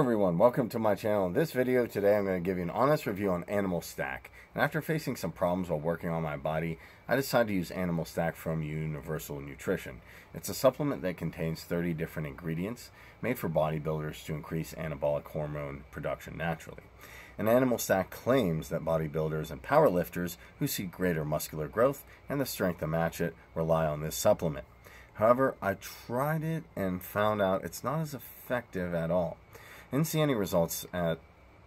everyone, welcome to my channel. In this video today I'm going to give you an honest review on Animal Stak. And after facing some problems while working on my body, I decided to use Animal Stak from Universal Nutrition. It's a supplement that contains 30 different ingredients made for bodybuilders to increase anabolic hormone production naturally. And Animal Stak claims that bodybuilders and powerlifters who seek greater muscular growth and the strength to match it rely on this supplement. However, I tried it and found out it's not as effective at all. Didn't see any results at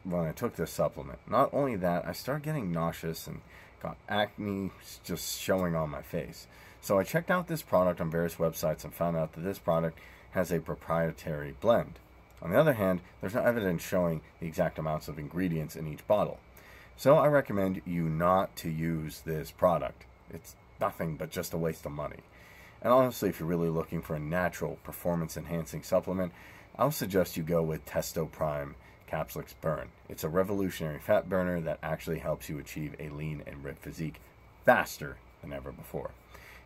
when I took this supplement. Not only that, I started getting nauseous and got acne just showing on my face. So I checked out this product on various websites and found out that this product has a proprietary blend. On the other hand, there's no evidence showing the exact amounts of ingredients in each bottle. So I recommend you not to use this product. It's nothing but just a waste of money. And honestly, if you're really looking for a natural performance enhancing supplement, I'll suggest you go with Testo Prime Capsiplex Burn. It's a revolutionary fat burner that actually helps you achieve a lean and ripped physique faster than ever before.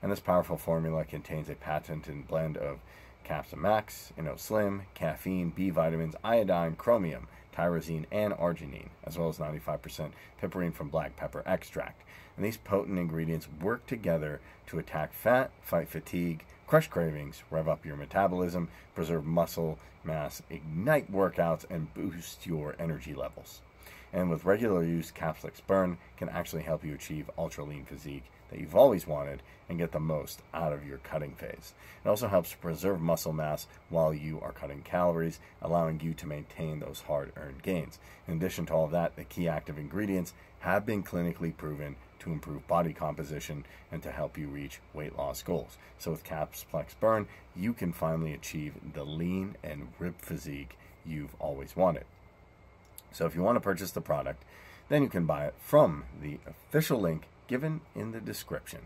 And this powerful formula contains a patented blend of Capsimax, Slim, caffeine, B vitamins, iodine, chromium, tyrosine, and arginine, as well as 95% piperine from black pepper extract. And these potent ingredients work together to attack fat, fight fatigue, crush cravings, rev up your metabolism, preserve muscle mass, ignite workouts, and boost your energy levels. And with regular use, Capsiplex Burn can actually help you achieve ultra lean physique that you've always wanted and get the most out of your cutting phase. It also helps preserve muscle mass while you are cutting calories, allowing you to maintain those hard earned gains. In addition to all that, the key active ingredients have been clinically proven to improve body composition and to help you reach weight loss goals. So with Capsiplex Burn, you can finally achieve the lean and ripped physique you've always wanted. So if you want to purchase the product, then you can buy it from the official link given in the description.